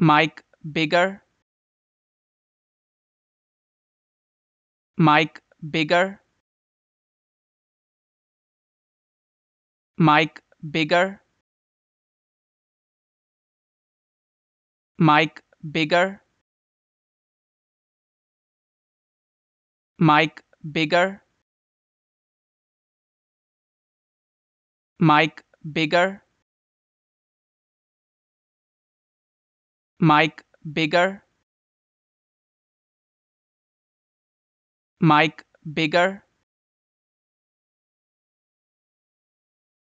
Mike Bigger, Mike Bigger, Mike Bigger, Mike Bigger, Mike Bigger, Mike Bigger. Mike Bigger. Mike Bigger.